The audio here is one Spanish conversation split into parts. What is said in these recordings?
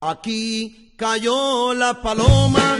Aquí cayó la paloma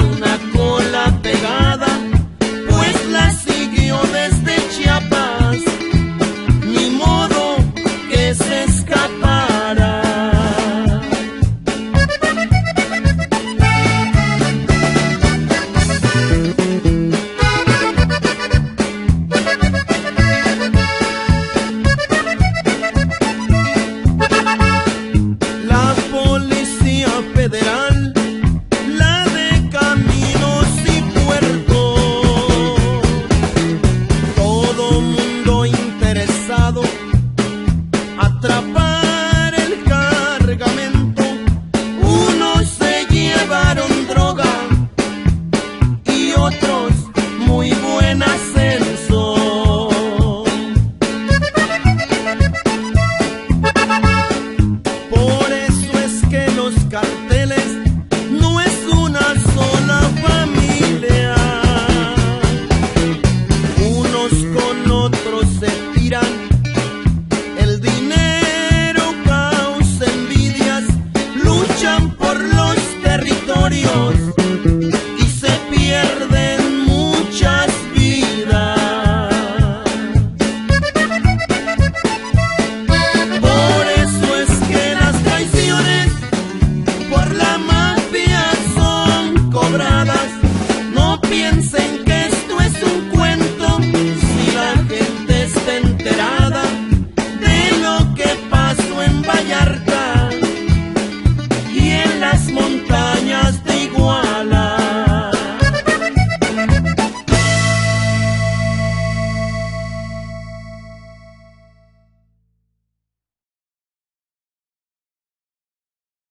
una cola pegada.